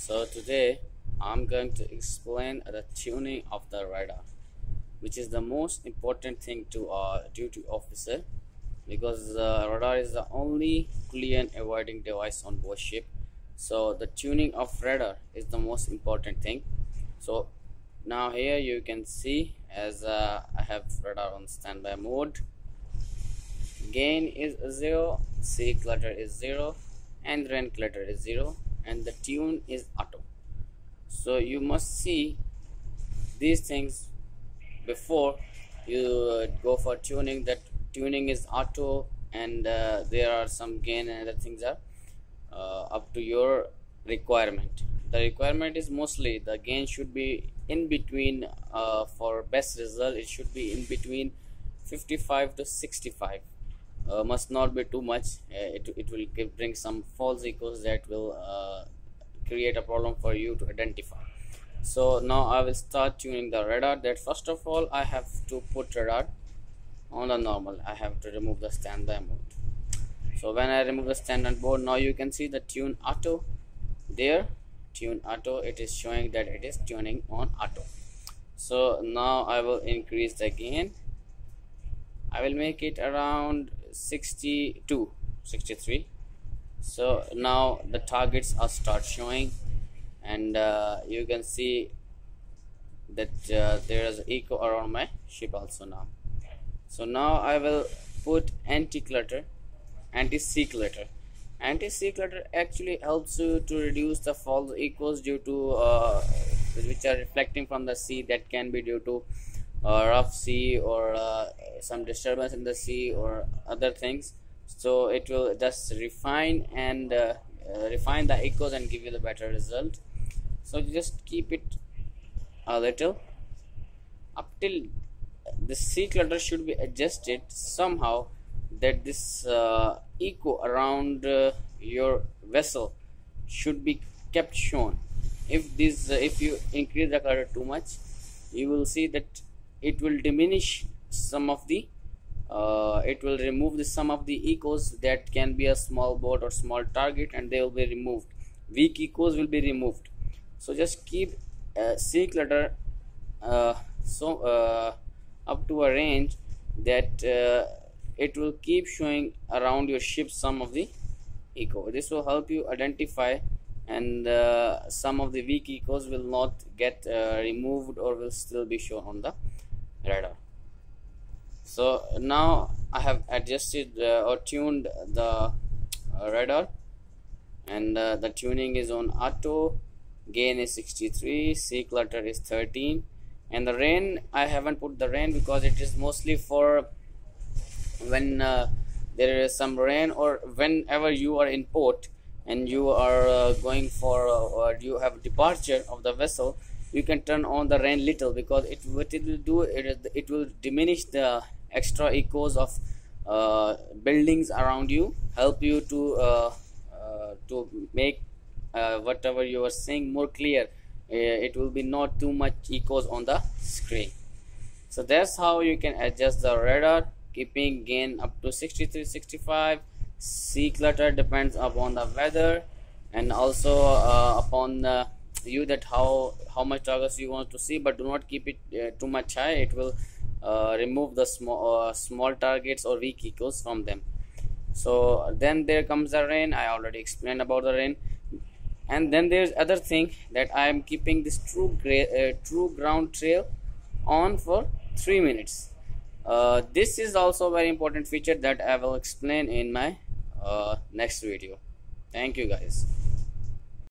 So today I'm going to explain the tuning of the radar which is the most important thing to a duty officer because the radar is the only collision avoiding device on board ship. So the tuning of radar is the most important thing. So now here you can see as uh, I have radar on standby mode. Gain is 0 sea clutter is 0 and rain clutter is 0 and the tune is auto. So you must see these things before you uh, go for tuning. That tuning is auto and uh, there are some gain and other things are uh, up to your requirement. The requirement is mostly the gain should be in between uh, for best result it should be in between 55 to 65 uh, must not be too much. Uh, it, it will give, bring some false echoes that will uh, create a problem for you to identify. So now I will start tuning the radar that first of all I have to put radar on the normal. I have to remove the standby mode so when I remove the standby mode now you can see the tune auto there. Tune auto it is showing that it is tuning on auto. So now I will increase the gain I will make it around 62 63 so now the targets are start showing and uh, you can see that uh, there is echo around my ship also now. So now I will put anti-clutter anti-sea clutter anti-sea clutter actually helps you to reduce the false echoes due to uh, which are reflecting from the sea that can be due to uh, rough sea or uh, some disturbance in the sea or other things. So it will just refine and uh, uh, refine the echoes and give you the better result. So just keep it a little. Up till the sea clutter should be adjusted somehow that this uh, echo around uh, your vessel should be kept shown. If this if you increase the clutter too much you will see that it will diminish some of the uh, it will remove the some of the echoes that can be a small boat or small target and they will be removed. Weak echoes will be removed. So just keep uh, sea clutter uh, so uh, up to a range that uh, it will keep showing around your ship some of the echo. This will help you identify and uh, some of the weak echoes will not get uh, removed or will still be shown on the radar. So now I have adjusted uh, or tuned the uh, radar. And uh, the tuning is on auto gain is 63 sea clutter is 13 and the rain I haven't put the rain because it is mostly for when uh, there is some rain or whenever you are in port and you are uh, going for uh, or you have departure of the vessel you can turn on the rain little because it what it will do it, it will diminish the extra echoes of uh, buildings around you help you to uh, uh, to make uh, whatever you are saying more clear. It will be not too much echoes on the screen. So that's how you can adjust the radar keeping gain up to 63 65 sea clutter depends upon the weather and also uh, upon the you that how how much targets you want to see but do not keep it uh, too much high. It will uh, remove the small uh, small targets or weak echoes from them. So then there comes the rain. I already explained about the rain. And then there's other thing that i am keeping this true gray, uh, true ground trail on for three minutes. Uh, this is also a very important feature that i will explain in my uh, next video. Thank you guys